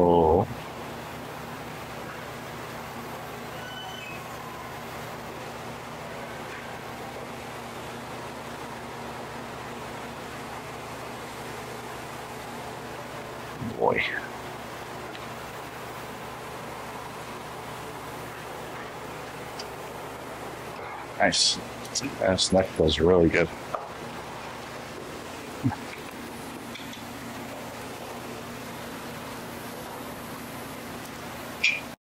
Oh. Boy. Nice. That snack feels really good.